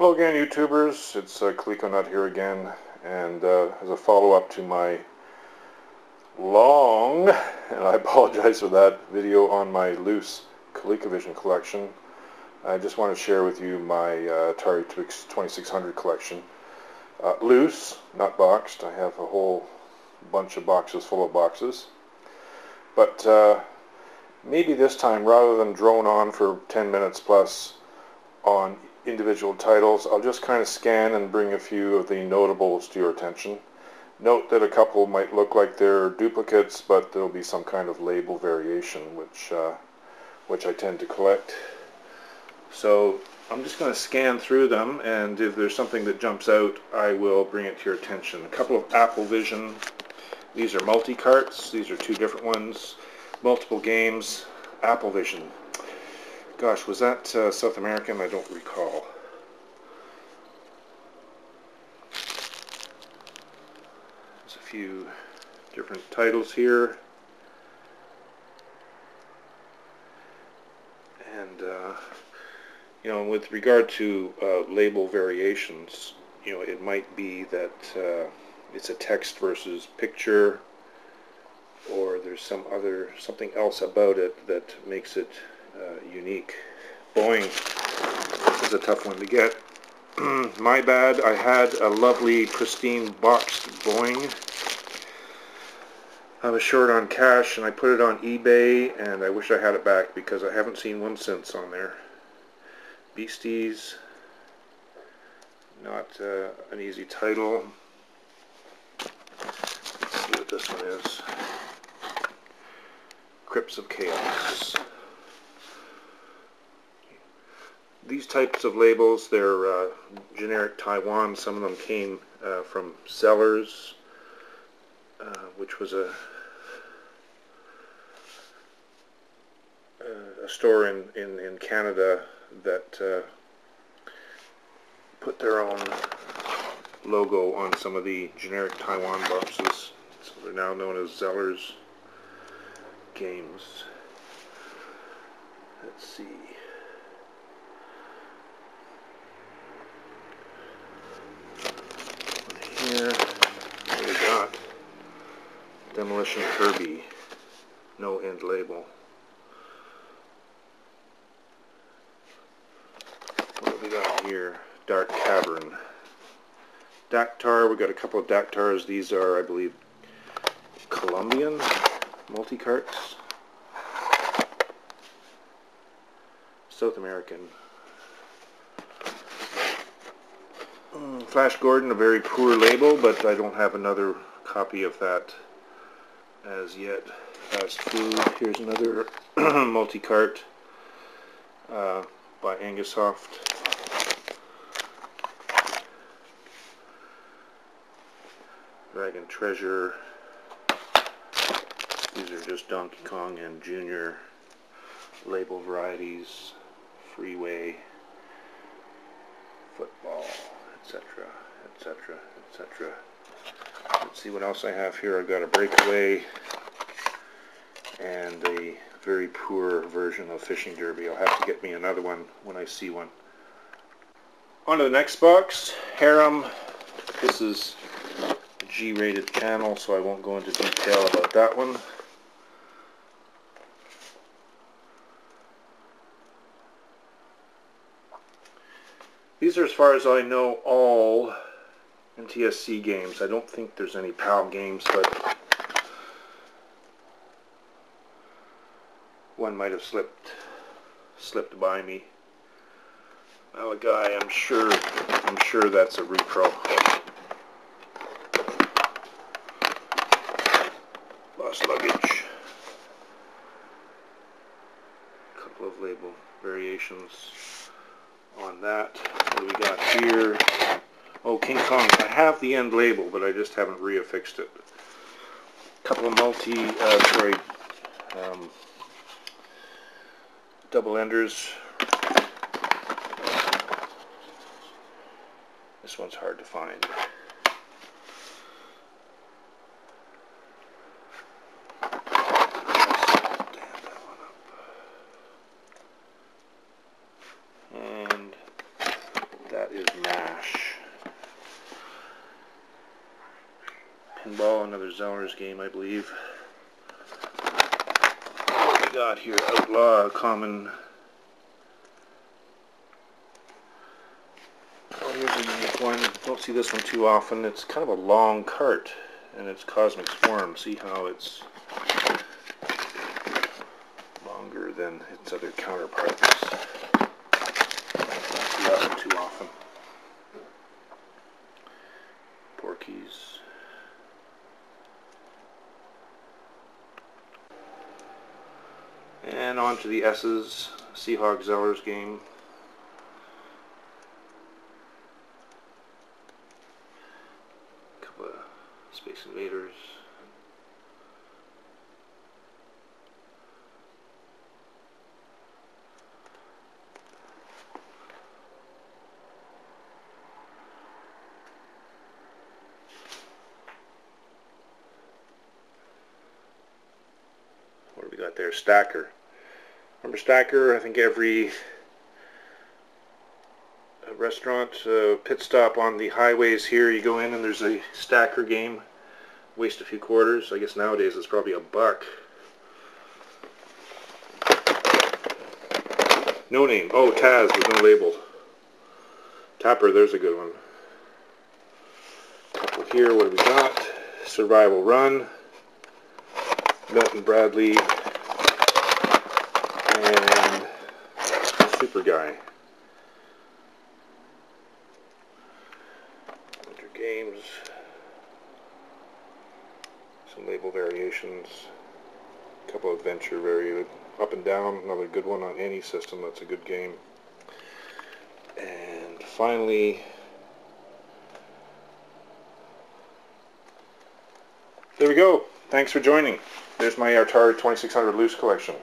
Hello again YouTubers, it's uh, Nut here again and uh, as a follow-up to my long, and I apologize for that, video on my loose ColecoVision collection I just want to share with you my uh, Atari 2600 collection. Uh, loose, not boxed, I have a whole bunch of boxes full of boxes. But uh, maybe this time rather than drone on for 10 minutes plus on individual titles. I'll just kind of scan and bring a few of the notables to your attention. Note that a couple might look like they're duplicates, but there'll be some kind of label variation, which, uh, which I tend to collect. So I'm just going to scan through them, and if there's something that jumps out, I will bring it to your attention. A couple of Apple Vision. These are multi-carts. These are two different ones. Multiple games. Apple Vision. Gosh, was that uh, South American? I don't recall. There's a few different titles here. And, uh, you know, with regard to uh, label variations, you know, it might be that uh, it's a text versus picture or there's some other, something else about it that makes it unique. Boing is a tough one to get. My bad, I had a lovely pristine boxed Boing. I was short on cash and I put it on eBay and I wish I had it back because I haven't seen one since on there. Beasties, not uh, an easy title. Let's see what this one is. Crypts of Chaos. These types of labels, they're uh, generic Taiwan. Some of them came uh, from Zellers, uh, which was a, a store in, in, in Canada that uh, put their own logo on some of the generic Taiwan boxes. So they're now known as Zellers Games. Let's see. Demolition Herby, no end label. What do we got here? Dark Cavern. Dactar, we got a couple of Dactars. These are, I believe, Colombian multi-carts. South American. Mm, Flash Gordon, a very poor label, but I don't have another copy of that as yet. Fast food. Here's another multi-cart uh, by Angusoft. Dragon Treasure. These are just Donkey Kong and Junior label varieties. Freeway. Football, etc., etc., etc. Let's see what else I have here. I've got a breakaway and a very poor version of Fishing Derby. I'll have to get me another one when I see one. On to the next box, Harem. This is a G-rated channel, so I won't go into detail about that one. These are, as far as I know, all NTSC games. I don't think there's any PAL games, but one might have slipped slipped by me. Well, a guy, I'm sure, I'm sure that's a repro. Lost luggage. Couple of label variations on that. What do we got here? King Kong. I have the end label, but I just haven't reaffixed it. A couple of multi, uh, um, double enders. This one's hard to find. And that is Pinball, another Zellers game, I believe. What we got here? Outlaw, common. Oh, here's a one. Don't see this one too often. It's kind of a long cart, and it's Cosmic Swarm. See how it's longer than its other counterparts. One too often. And on to the S's, Seahawk Zellers game. Couple of Space Invaders. We got there? Stacker. Remember Stacker? I think every uh, restaurant uh, pit stop on the highways here, you go in and there's a Stacker game. Waste a few quarters. I guess nowadays it's probably a buck. No name. Oh, Taz. There's no label. Tapper. There's a good one. Couple here. What do we got? Survival Run. Milton Bradley and Super Guy. Winter Games. Some label variations. A couple of adventure variated. Up and Down, another good one on any system. That's a good game. And finally, there we go. Thanks for joining. There's my Atari 2600 loose collection.